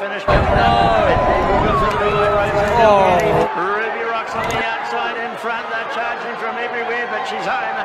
Big finish. Oh. Ruby Rocks on the outside in front. They're charging from everywhere, but she's home.